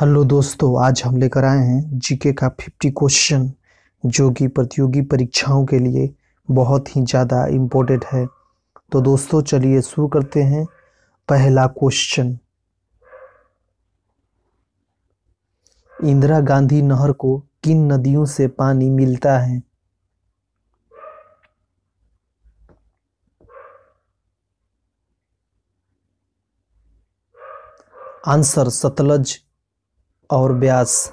Hello दोस्तों, आज हम लेकर आए हैं जीके का 50 क्वेश्चन, जो कि प्रतियोगी परीक्षाओं के लिए बहुत ही ज़्यादा इम्पोर्टेंट है। तो दोस्तों, चलिए शुरू करते हैं पहला क्वेश्चन। इंदिरा गांधी नहर को किन नदियों से पानी मिलता है? आंसर सतलज और ब्यास।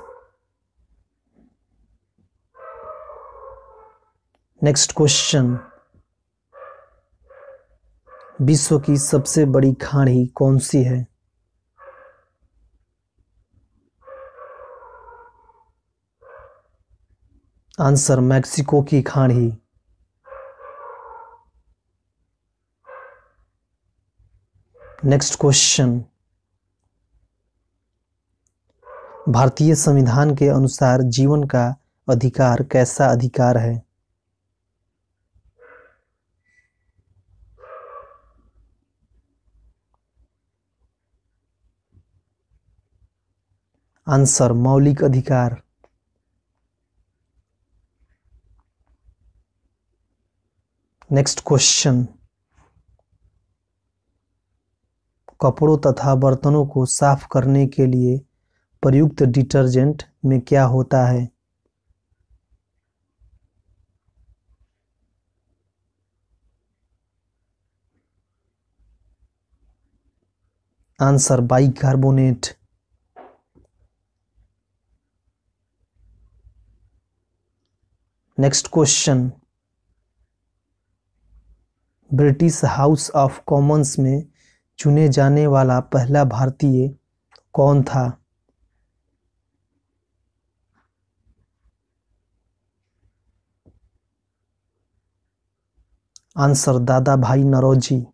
नेक्स्ट क्वेश्चन विश्व की सबसे बड़ी खाड़ी कौन सी है? आंसर मैक्सिको की खाड़ी। नेक्स्ट क्वेश्चन भारतीय संविधान के अनुसार जीवन का अधिकार कैसा अधिकार है? आंसर, मौलिक अधिकार। Next question. कपड़ों तथा बर्तनों को साफ़ करने के लिए प्रयुक्त डिटर्जेंट में क्या होता है? Answer, bicarbonate. Next question. British House of Commons में चुने जाने वाला पहला भारतीय कौन था? आंसर, दादा भाई नरोजी।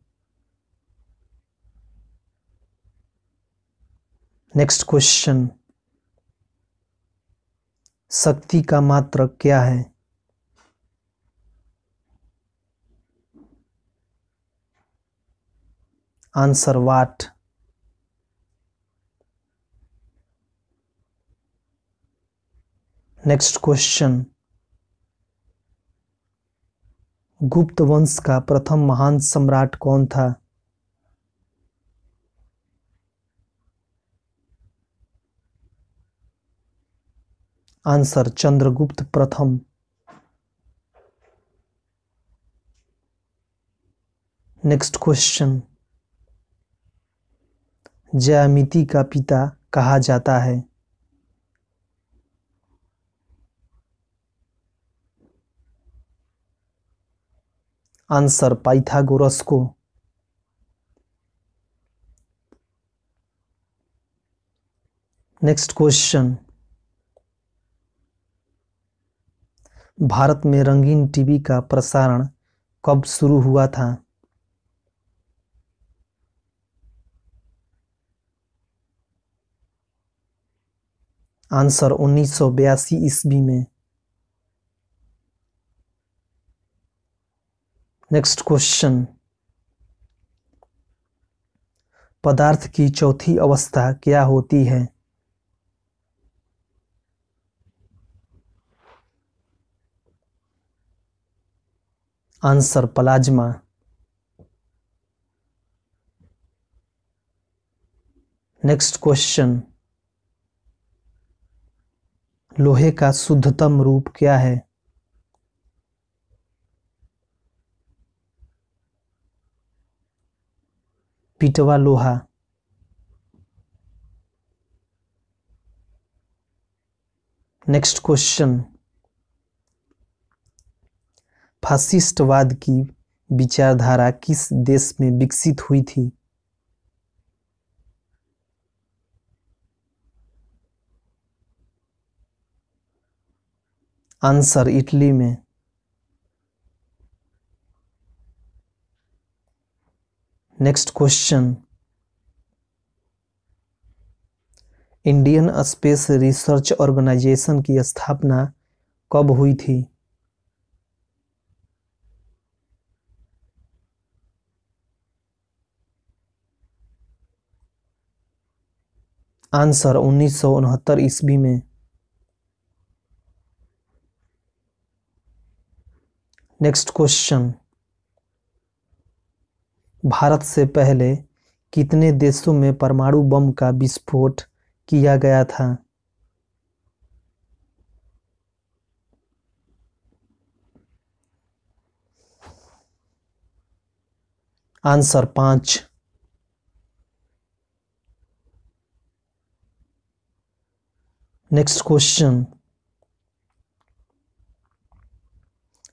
Next question. शक्ति का मात्रक क्या है? Answer, watt. Next question. गुप्त वंश का प्रथम महान सम्राट कौन था? आंसर, चंद्रगुप्त प्रथम। Next question. ज्यामिति का पिता कहा जाता है। आंसर पाइथागोरस को नेक्स्ट क्वेश्चन। भारत में रंगीन टीवी का प्रसारण कब शुरू हुआ था? आंसर उन्नीस सौ बयासी ईस्वी में। नेक्स्ट क्वेश्चन पदार्थ की चौथी अवस्था क्या होती है? Answer, plasma. नेक्स्ट क्वेश्चन लोहे का शुद्धतम रूप क्या है? पिटवा लोहा नेक्स्ट क्वेश्चन फासिस्टवाद की विचारधारा किस देश में विकसित हुई थी? आंसर इटली में. Next question Indian space research organisation की स्थापना कब हुई थी? आंसर उन्नीस सौ उनहत्तर ईस्वी में। नेक्स्ट क्वेश्चन भारत से पहले कितने देशों में परमाणु बम का विस्फोट किया गया था? आंसर पाँच। Next question.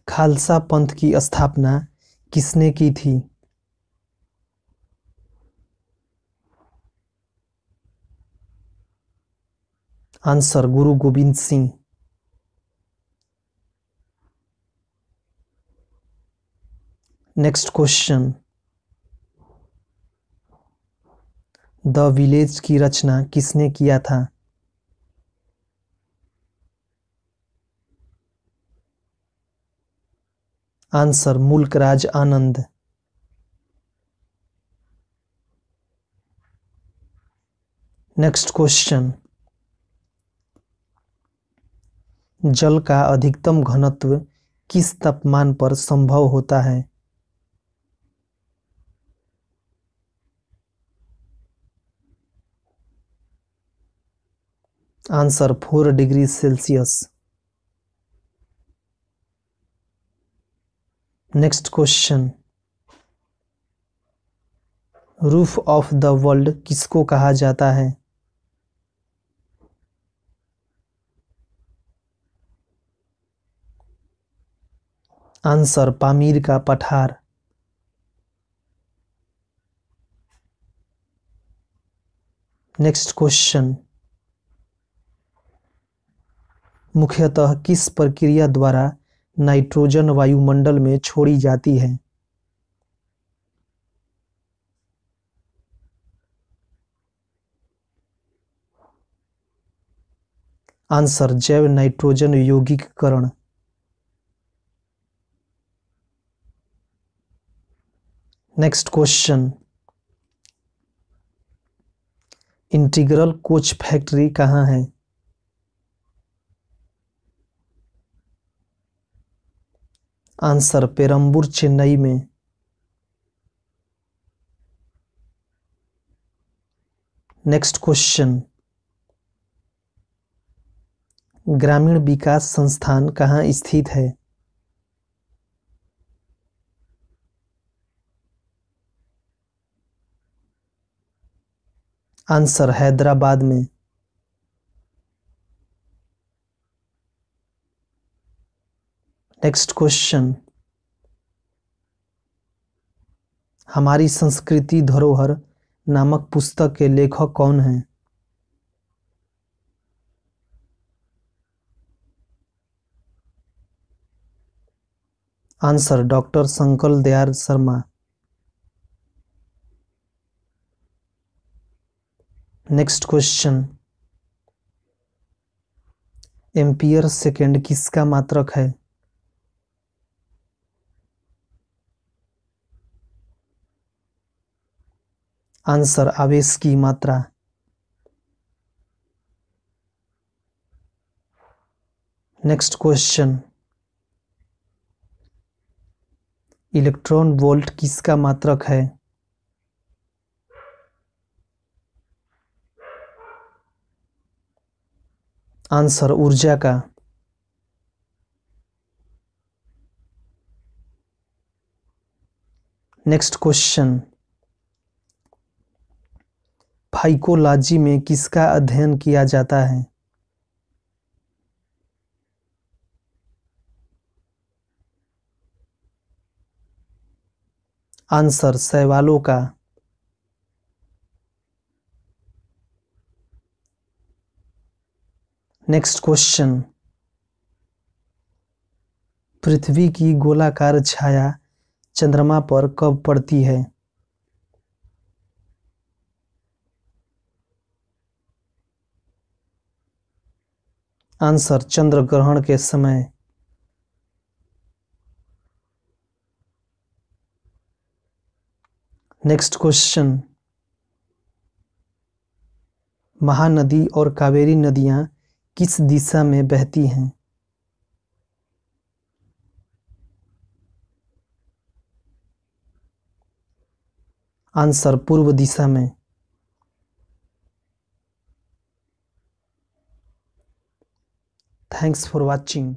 खालसा पंथ की स्थापना किसने की थी? Answer, Guru Gobind Singh. Next question. The village की रचना किसने किया था? Answer Mulk Raj Anand. Next question. जल का अधिकतम घनत्व किस तापमान पर संभव होता है? Answer, four degree Celsius. Next question. Roof of the world किसको कहा जाता है? आंसर, पामीर का पठार। Next question. मुख्यतः किस प्रक्रिया द्वारा नाइट्रोजन वायुमंडल में छोड़ी जाती है? आंसर, जैव nitrogen यौगिककरण। Next question integral coach factory कहाँ है? आंसर पेरम्बूर चेन्नई में। नेक्स्ट क्वेश्चन ग्रामीण विकास संस्थान कहाँ स्थित है? आंसर हैदराबाद में। Next question. हमारी संस्कृति धरोहर नामक पुस्तक के लेखक कौन हैं? Answer doctor Shankar Dayal Sharma. Next question ampere second किसका मात्रक है? आंसर आवेश की मात्रा। नेक्स्ट क्वेश्चन इलेक्ट्रॉन वोल्ट किसका मात्रक है? आंसर ऊर्जा का। Next question. फाइकोलॉजी में किसका अध्ययन किया जाता है? आंसर सवालों का। नेक्स्ट क्वेश्चन पृथ्वी की गोलाकार छाया चंद्रमा पर कब पड़ती है? आंसर चंद्र ग्रहण के समय। नेक्स्ट क्वेश्चन महानदी और कावेरी नदियाँ किस दिशा में बहती हैं? आंसर पूर्व दिशा में। Thanks for watching